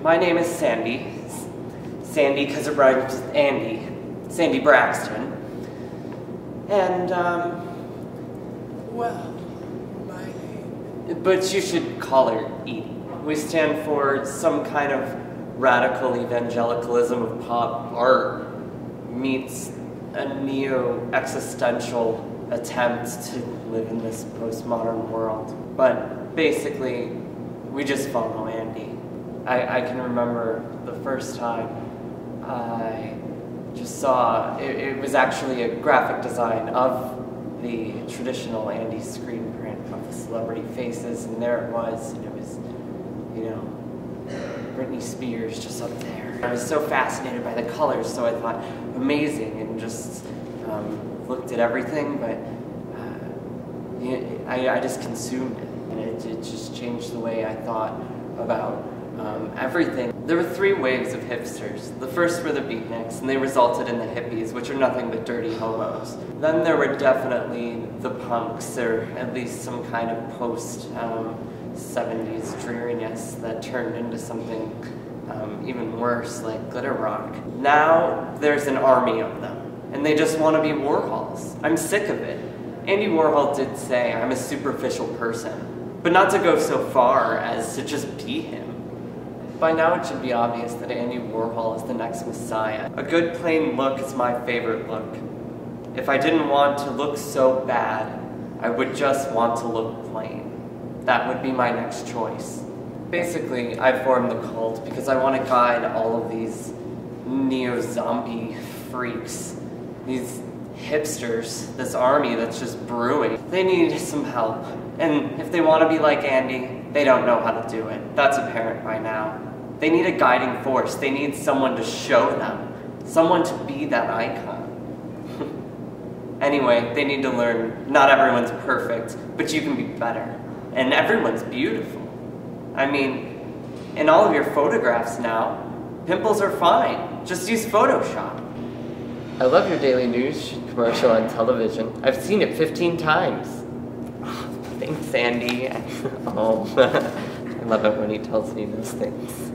My name is Sandy. Sandy because it rhymes with Andy. Sandy Braxton. And, um, Well, my name. but you should call her Edie. We stand for some kind of radical evangelicalism of pop art meets a neo-existential attempt to live in this postmodern world. But basically, we just follow Andy. I, I can remember the first time I just saw, it, it was actually a graphic design of the traditional Andy screen print of the celebrity faces, and there it was, and it was, you know, Britney Spears just up there. I was so fascinated by the colors, so I thought amazing, and just um, looked at everything, but uh, I, I just consumed it, and it, it just changed the way I thought about um, everything. There were three waves of hipsters. The first were the beatniks, and they resulted in the hippies, which are nothing but dirty hobos. Then there were definitely the punks, or at least some kind of post um, 70s dreariness that turned into something um, even worse, like glitter rock. Now there's an army of them, and they just want to be Warhols. I'm sick of it. Andy Warhol did say, I'm a superficial person, but not to go so far as to just be him. By now it should be obvious that Andy Warhol is the next messiah. A good plain look is my favorite look. If I didn't want to look so bad, I would just want to look plain. That would be my next choice. Basically, I formed the cult because I want to guide all of these neo-zombie freaks, these hipsters, this army that's just brewing. They need some help. And if they want to be like Andy, they don't know how to do it. That's apparent by now. They need a guiding force. They need someone to show them. Someone to be that icon. anyway, they need to learn not everyone's perfect, but you can be better. And everyone's beautiful. I mean, in all of your photographs now, pimples are fine. Just use Photoshop. I love your daily news commercial on television. I've seen it 15 times. Thanks, Sandy. oh, I love it when he tells me those things.